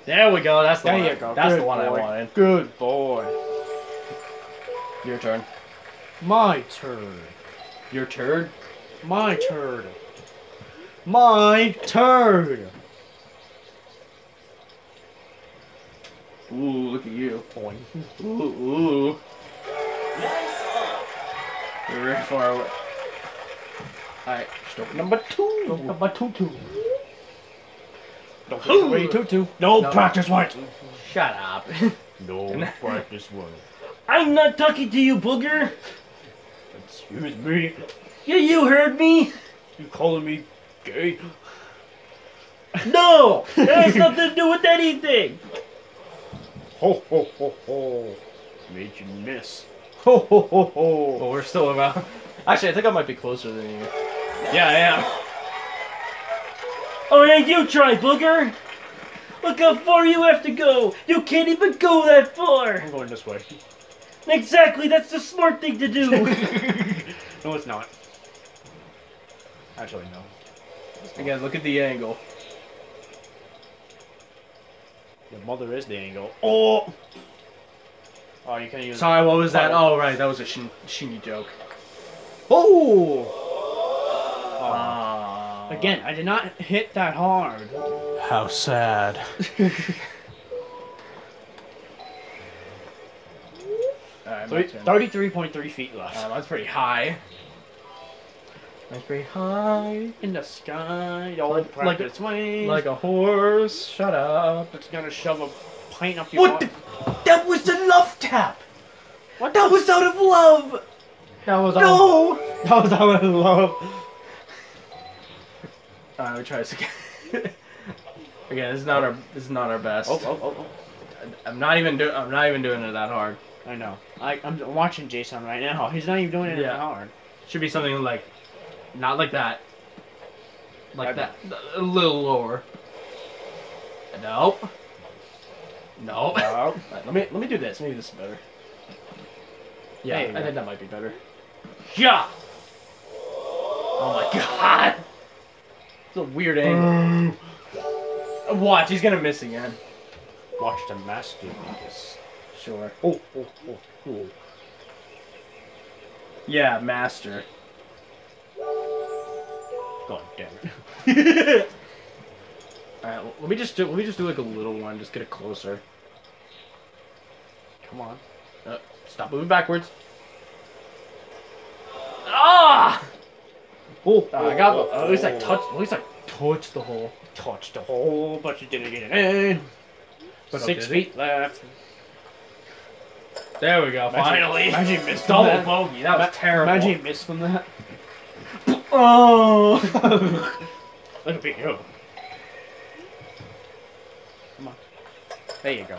S1: There we go. That's the
S2: There
S1: one.
S2: you go.
S1: That's
S2: Good
S1: the one
S2: boy.
S1: I wanted.
S2: Good boy.
S1: Your turn.
S2: My turn.
S1: Your turn?
S2: My turn. My turn.
S1: Ooh, look at you.
S2: Boy.
S1: Ooh, ooh. You're very far away. Alright, stroke number two.
S2: Number two two. Don't get away two two. No,
S1: No.
S2: practice swings.
S1: Shut up.
S2: No practice swings.
S4: I'm not talking to you, booger.
S2: Excuse me.
S4: Yeah, you heard me.
S2: You calling me gay?
S4: No, that has nothing to do with anything.
S2: Ho ho ho ho. Made you miss. Ho ho ho ho.
S1: Well, we're still about. Actually, I think I might be closer than you. Yeah, I am.
S4: Oh, yeah, you try, booger. Look how far you have to go. You can't even go that far.
S2: I'm going this way.
S4: Exactly, that's the smart thing to do.
S2: no, it's not. Actually, no.
S1: Again, look at the angle.
S2: Your mother is the angle. Oh! Oh, you can use.
S1: Sorry, what was that? Oh, right, that was a shin- Shingy joke.
S2: Oh! oh.
S1: Ah.
S2: Again, I did not hit that hard.
S1: How sad. Alright, my turn.
S2: Thirty-three point three feet left.
S1: Uh, that's pretty high. That's pretty high.
S2: In the sky, y'all
S1: Like- like
S2: practice wings.
S1: Like a horse. Shut up.
S2: it's gonna shove a pint up your
S1: What the? That was the love tap.
S2: What?
S1: That was out of love.
S2: That was
S1: No.
S2: That was out of love.
S1: Alright, we try this again. again, this is not our. This is not our best.
S2: Oh, oh, oh, oh.
S1: I'm not even doing. I'm not even doing it that hard.
S2: I know. I, I'm watching Jason right now. He's not even doing it
S1: Yeah.
S2: that hard.
S1: Should be something like, not like that. Like
S2: Okay.
S1: that. A little lower. Nope. Nope.
S2: Oh.
S1: Alright, let me let me do this. Maybe this is better. Yeah,
S2: There
S1: I
S2: go.
S1: think that might be better. Yeah. Oh my god. It's a weird angle. Watch, he's gonna miss again.
S2: Watch the master make.
S1: Sure.
S2: Oh, oh, oh, oh.
S1: Yeah, master.
S2: God damn it.
S1: Alright, let me just do let me just do like a little one, just get it closer.
S2: Come on.
S1: Uh, stop moving backwards. Ah!
S2: Oh,
S1: Uh, I got at least I touched at least I touched the hole.
S2: touched the hole, but you didn't get it in.
S1: But
S2: Six feet left.
S1: There we go. Finally.
S2: Imagine you missed
S1: Double
S2: that.
S1: bogey. That was
S2: Ma-
S1: terrible.
S2: Imagine you missed from that.
S1: Oh.
S2: Look at me go. Come on. There you go.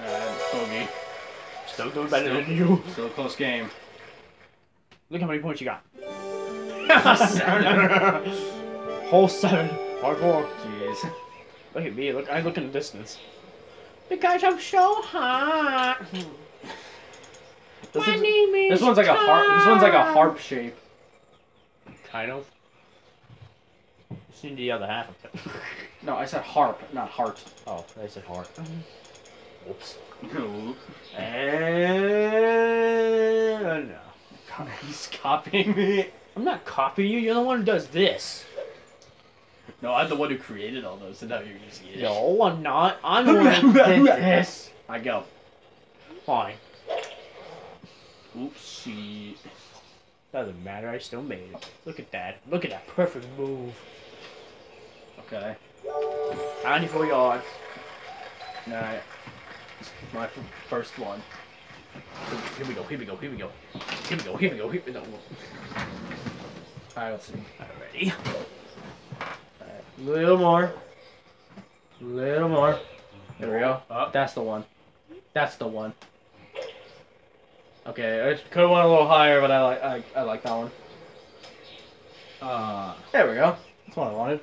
S1: uh, bogey.
S2: Still doing better
S1: Still-
S2: than you.
S1: Still a close game.
S2: Look how many points you got. Hole seven. Hard four.
S1: Jeez.
S2: Look at me. Look, I look in the distance. Because I'm so hot.
S1: This,
S2: My name is
S1: this one's like a harp. This one's like a harp shape.
S2: Kind of. Seen the other half of it.
S1: No, I said harp, not heart.
S2: Oh, I said heart. Whoops.
S1: No.
S2: And no.
S1: He's copying me.
S2: I'm not copying you. You're the one who does this.
S1: No, I'm the one who created all those, and now you're using it.
S2: No, I'm not. I'm the one who did this.
S1: I go.
S2: Fine.
S1: Oopsie.
S2: Doesn't matter. I still made it. Look at that. Look at that perfect move.
S1: Okay.
S2: 94 yards.
S1: Alright. My first one. Here we go, here we go, here we go. Here we go, here we go, here we go. Alright, let's see.
S2: Already.
S1: Alright. Little more. Little more. There we go.
S2: Up.
S1: That's the one. That's the one. Okay, I could have went a little higher, but I like I, I like that one.
S2: Uh,
S1: There we go. That's what I wanted.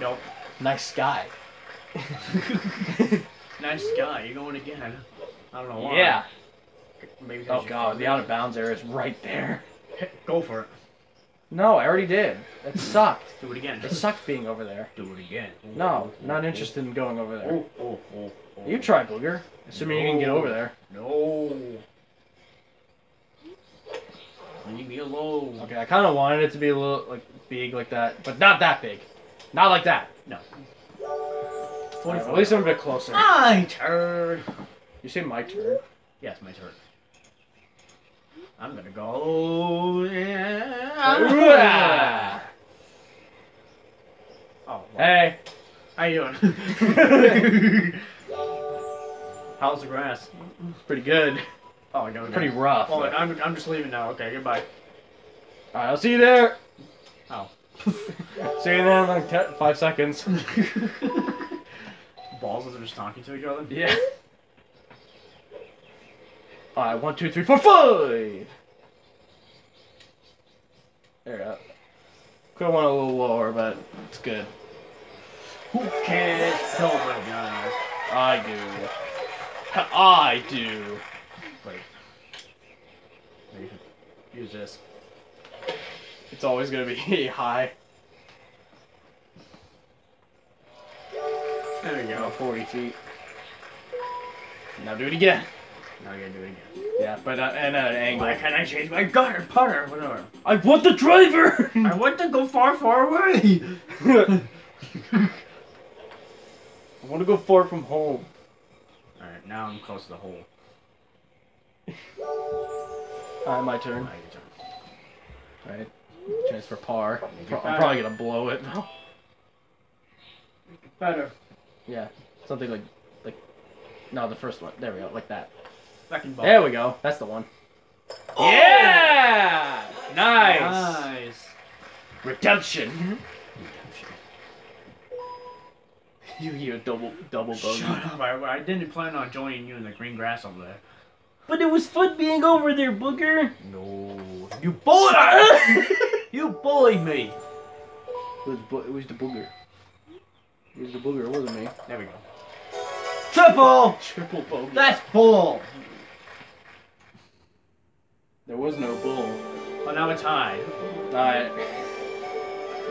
S2: nope.
S1: Nice sky.
S2: Nice guy. You're going again. I don't know why.
S1: Yeah.
S2: Maybe.
S1: Oh god, the out of bounds area is right there.
S2: Go for it.
S1: No, I already did. It sucked.
S2: Do it again.
S1: It sucked being over there.
S2: Do it again.
S1: No, not interested in going over there.
S2: Oh, oh, oh.
S1: You try, Booger. Assuming you can get over there.
S2: No. Leave me alone.
S1: Okay, I kind of wanted it to be a little like big like that, but not that big. Not like that.
S2: No.
S1: Alright, at least I'm a bit closer.
S2: My turn.
S1: You say my turn.
S2: Yes, my turn. I'm gonna go.
S1: Yeah.
S2: Oh.
S1: Hey.
S2: how you doing? How's the grass?
S1: Pretty good.
S2: Oh, I got
S1: Pretty rough.
S2: Oh,
S1: but-
S2: I'm, I'm just leaving now. Okay, goodbye.
S1: Alright, I'll see you there.
S2: Oh.
S1: See you there in like ten, five seconds.
S2: Balls are just talking to each other.
S1: yeah. Alright, one, two, three, four, five. There we go. Could have went a little lower, but it's good.
S2: Who cares? Celebrate, guys.
S1: I do. I do.
S2: Wait. Maybe use this.
S1: It's always gonna be high.
S2: There we go.
S1: 40 feet. Now do it again.
S2: Now I gotta do it again.
S1: Yeah, but uh, and at an angle.
S2: Why can't I change my gutter, putter, whatever?
S1: I want the driver!
S2: I want to go far, far away.
S1: I want to go far from home.
S2: Alright, now I'm close to the hole.
S1: Alright, my turn.
S2: Now your turn.
S1: Right. Chance for par. Pro- I'm probably gonna blow it though.
S2: Better.
S1: Yeah, something like, like, no, the first one. There we go, like that.
S2: Second ball.
S1: There we go. That's the one. Yeah! Oh! Nice.
S2: Nice.
S1: Redemption. Mm-hmm. You you double double bogey.
S2: Shut up. I, I didn't plan on joining you in the green grass over there.
S4: But it was fun being over there, Booger.
S2: No. You bullied You bullied me.
S1: It was, bo- it was the booger. It was the booger. It wasn't me.
S2: There we go.
S4: Triple.
S1: Triple bogey.
S4: That's bull.
S1: There was no bull.
S2: Oh, now it's high.
S1: Alright.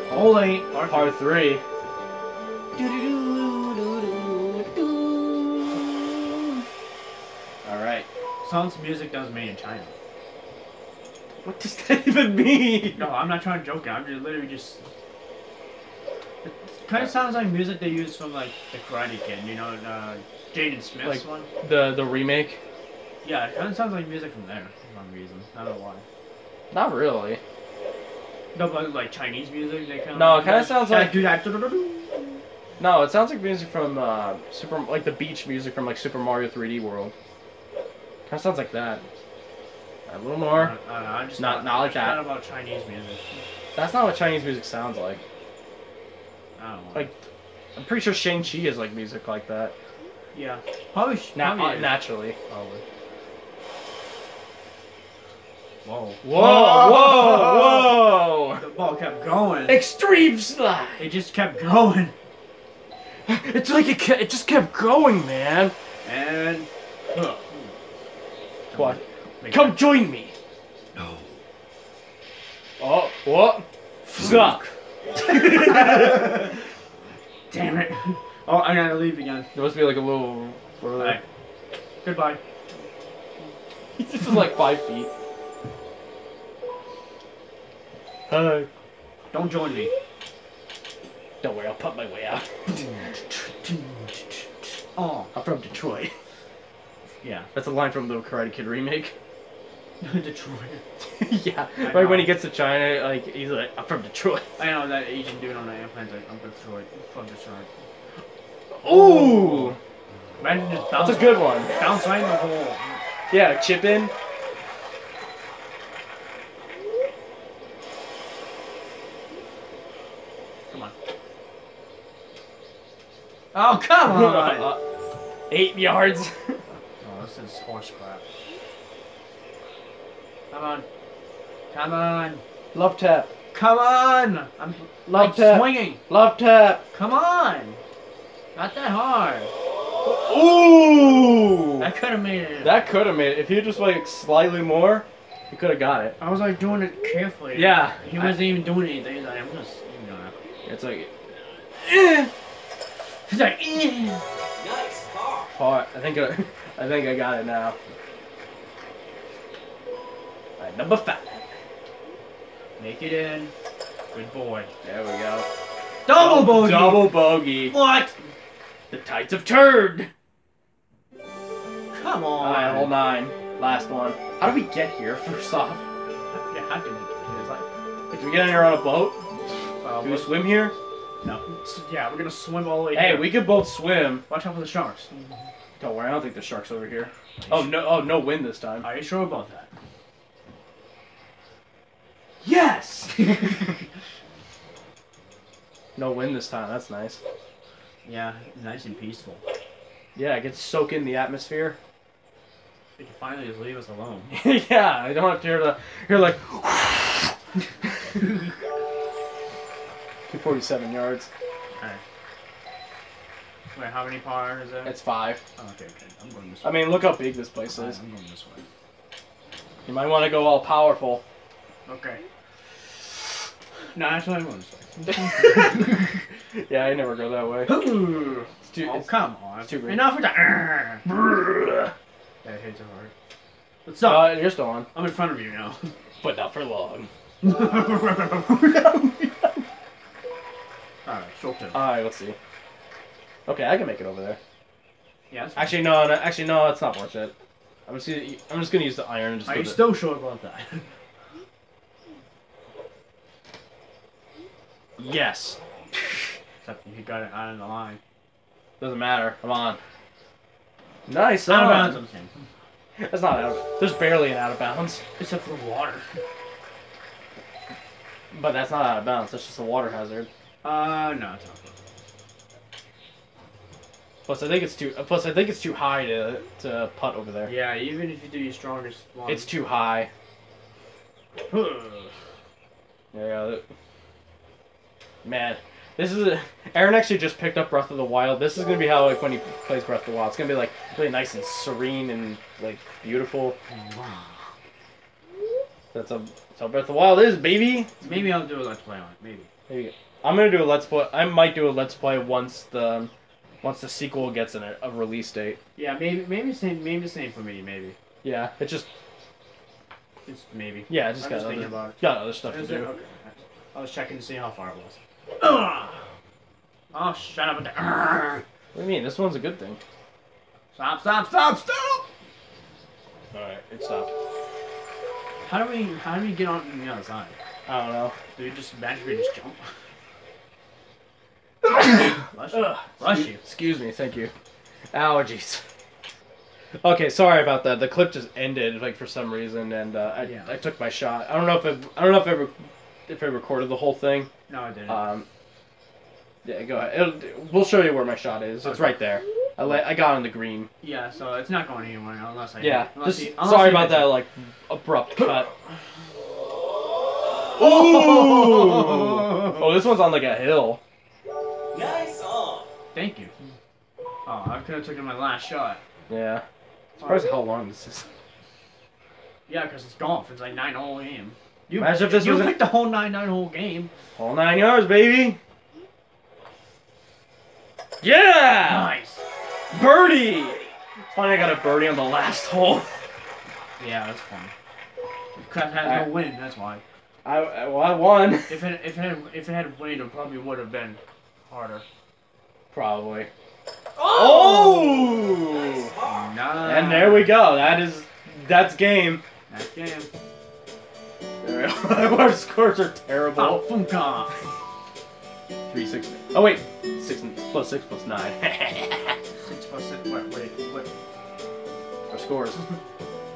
S2: Hole eight. Par
S1: Par three. Alright.
S2: Sounds music does made in China.
S1: What does that even mean?
S2: No, I'm not trying to joke. I'm just literally just. It kind of sounds like music they use from like the Karate Kid. You know, uh, Jaden Smith's
S1: Like-
S2: one.
S1: The the remake?
S2: Yeah, it kind of sounds like music from there for some reason. I don't know why.
S1: Not really.
S2: No, but like Chinese music, they kind of.
S1: No, it kinda sounds like-
S2: do that.
S1: No, it sounds like music from uh, Super, like the beach music from like Super Mario 3D World. Kind of sounds like that. A little
S2: I,
S1: more.
S2: don't know, I'm just
S1: Not- not like that.
S2: don't about Chinese music.
S1: That's not what Chinese music sounds like.
S2: I don't know.
S1: Like, I'm pretty sure Shang Chi is like music like that.
S2: yeah, probably.
S1: Na-
S2: probably
S1: uh, naturally.
S2: Probably. Whoa.
S1: Whoa! Whoa! whoa!
S2: The ball kept going.
S1: Extreme slide.
S2: It just kept going.
S1: It's like it, ke- it just kept going, man.
S2: And. Huh.
S1: What?
S2: Make
S1: Come join me.
S3: No.
S1: Oh, what? Suck.
S2: Damn it. Oh, I gotta leave again.
S1: There must be like a little further.
S2: Alright. Goodbye.
S1: this is like five feet. Hi.
S2: Don't join me.
S1: Don't worry, I'll pop my way out.
S2: Oh.
S1: I'm from Detroit.
S2: Yeah.
S1: That's a line from the Karate Kid remake.
S2: Detroit.
S1: yeah,
S2: I
S1: right when he gets to China, like he's like, "I'm from Detroit."
S2: I know that Asian dude on the airplane's like, I'm from Detroit. From Detroit.
S1: Ooh,
S2: Imagine just bounce,
S1: that's a good one.
S2: bounce right in the hole.
S1: Yeah, chip in.
S2: Come on. Oh, come on!
S1: Uh, Eight yards.
S2: This is horse crap. Come on. Come on.
S1: Love tap.
S2: Come on! I'm
S1: Love
S2: like
S1: tap.
S2: swinging.
S1: Love tap.
S2: Come on! Not that hard.
S1: Ooh.
S2: I could have made it.
S1: That could have made it. If you just like slightly more, you could have got it.
S2: I was like doing it carefully.
S1: Yeah.
S2: He wasn't even doing anything. He's like, I'm just, you know.
S1: It's like
S2: He's like, eh.
S1: Part. I think I, I think I got it now. Alright, number five.
S2: Make it in. Good boy.
S1: There we go.
S2: Double bogey.
S1: Double bogey.
S2: What?
S1: The tides have turned.
S2: Come on.
S1: Alright, hold nine. Last one. How do we get here? First off,
S2: Yeah, how can we get
S1: It's like, did we get in here on a boat?
S2: Uh,
S1: Do we swim here?
S2: No. S- Yeah, we're gonna swim all the way.
S1: Hey,
S2: here.
S1: we could both swim.
S2: Watch out for the sharks.
S1: Don't worry, I don't think the shark's over here. Oh no! Oh no, wind this time.
S2: Are you sure about that?
S1: Yes. no wind this time. That's nice.
S2: Yeah, nice and peaceful.
S1: Yeah, I can soak in the atmosphere.
S2: You can finally just leave us alone.
S1: yeah, I don't have to hear the. You're like. 247 yards.
S2: Alright. Wait, how many par is there?
S1: It's five.
S2: Oh, okay, okay. I'm going this way.
S1: I mean, look how big this place is.
S2: I'm going this way.
S1: You might want to go all powerful.
S2: Okay. No, actually, I'm going this way.
S1: Yeah, I never go that way.
S2: oh,
S1: It's too, it's-
S2: come on.
S1: it's too green.
S2: Enough with that. That hits so hard. What's up?
S1: uh, you're still on,
S2: I'm in front of you now.
S1: but not for long.
S2: Alright, short term.
S1: Alright, let's see. Okay, I can make it over there.
S2: yeah.
S1: Actually, no, no actually, no, it's not worth it. I'm just, gonna, I'm just gonna use the iron and just
S2: Are
S1: go
S2: you
S1: the-
S2: still sure about that?
S1: Yes.
S2: Except you got it out of the line.
S1: Doesn't matter. Come on. Nice.
S2: Out of
S1: on.
S2: bounds,
S1: That's not out of, There's barely an out of bounds.
S2: Except for water.
S1: But that's not out of bounds. That's just a water hazard.
S2: Uh, no, it's not.
S1: Plus, I think it's too. Plus, I think it's too high to to putt over there.
S2: Yeah, even if you do your strongest one.
S1: It's too high. Yeah. Man, this is a, Aaron actually just picked up Breath of the Wild. This is gonna be how like when he plays Breath of the Wild. It's gonna be like really nice and serene and like beautiful. That's a that's how Breath of the Wild is, baby.
S2: Maybe I'll do a let's play on it. Maybe.
S1: There you go. I'm gonna do a let's play. I might do a let's play once the once the sequel gets in a, a release date.
S2: Yeah, maybe maybe same maybe the same for me. Maybe
S1: Yeah, it just
S2: it's maybe.
S1: yeah, I just
S2: I'm
S1: got
S2: just thinking
S1: other,
S2: about it.
S1: got other stuff to
S2: it?
S1: do.
S2: Okay. I was checking to see how far it was. Ugh. Oh, shut up with that. Ugh.
S1: What do you mean? This one's a good thing.
S2: Stop! Stop! Stop! Stop!
S1: All right, it stopped.
S2: How do we how do we get on the other side?
S1: I don't know.
S2: Do we just magically just jump? Bless you. Bless
S1: excuse-
S2: you.
S1: Excuse me, thank you. Allergies. Okay, sorry about that. The clip just ended like for some reason, and uh, I,
S2: Yeah.
S1: I took my shot. I don't know if it, I don't know if I, re- if I recorded the whole thing.
S2: No, I didn't.
S1: Um, yeah, go ahead. It'll, we'll show you where my shot is. It's right there. I I got on the green.
S2: yeah, so it's not going anywhere unless I.
S1: Yeah.
S2: Unless
S1: Just
S2: unless
S1: sorry about that
S2: it.
S1: like abrupt cut. Ooh! Oh, this one's on like a hill.
S2: Thank you. Oh, I could have taken my last shot.
S1: Yeah. Surprised how long this is.
S2: Yeah, because it's golf. It's like nine hole game. You,
S1: Imagine if this
S2: you
S1: was
S2: picked the whole nine nine hole game.
S1: All nine yards, baby. Yeah!
S2: Nice.
S1: Birdie! Finally, I got a birdie on the last hole.
S2: Yeah, that's fun. Because it has
S1: Alright.
S2: no wind. That's why.
S1: I, I- well, I won.
S2: If it if it had, if it had wind, it probably would have been harder.
S1: Probably. Oh! oh!
S2: Nice.
S1: And there we go. That is, that's game.
S2: That game.
S1: There we go. Our scores are terrible.
S2: Oh, Funka.
S1: Three, six. Oh wait, six plus six plus nine.
S2: Six plus six. Wait, wait, wait.
S1: Our scores.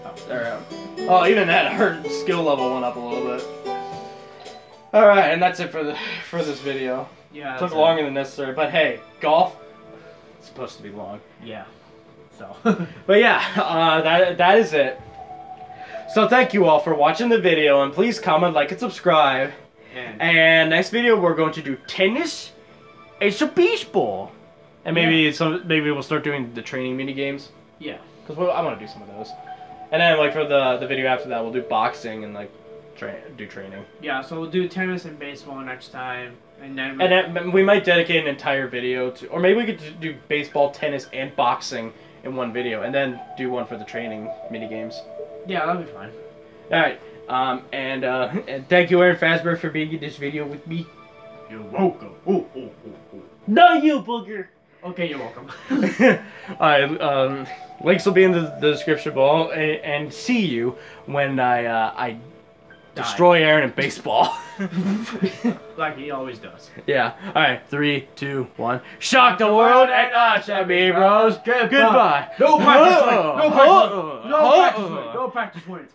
S1: Oh, there we go. Oh, even that, her skill level went up a little bit. All right, and that's it for the for this video.
S2: Yeah.
S1: Took
S2: that's
S1: longer than necessary, but hey, golf. It's supposed to be long.
S2: Yeah. So.
S1: But yeah, uh, that that is it. So thank you all for watching the video, and please comment, like, and subscribe.
S2: and
S1: And next video we're going to do tennis. It's a beach ball. And maybe some maybe we'll start doing the training mini games
S2: yeah.
S1: because we'll, I want to do some of those. And then like for the the video after that we'll do boxing and like train do training.
S2: Yeah. So we'll do tennis and baseball next time, and then.
S1: And then we might dedicate an entire video to, or maybe we could do baseball, tennis, and boxing in one video, and then do one for the training mini games.
S2: yeah, that'll be fine.
S1: All right. Um, and, uh, and thank you, Aaron Fazbear, for being in this video with me.
S2: You're welcome. Oh, oh, oh, oh.
S4: No, you booger.
S2: Okay, you're welcome.
S1: Alright, um, links will be in the, the description below, and, and see you when I, uh, I destroy Aaron in baseball.
S2: like he always does.
S1: yeah. Alright, three, two, one. Shock the world and us, me bros. Goodbye.
S2: No practice win. No practice win. No practice win. No practice win.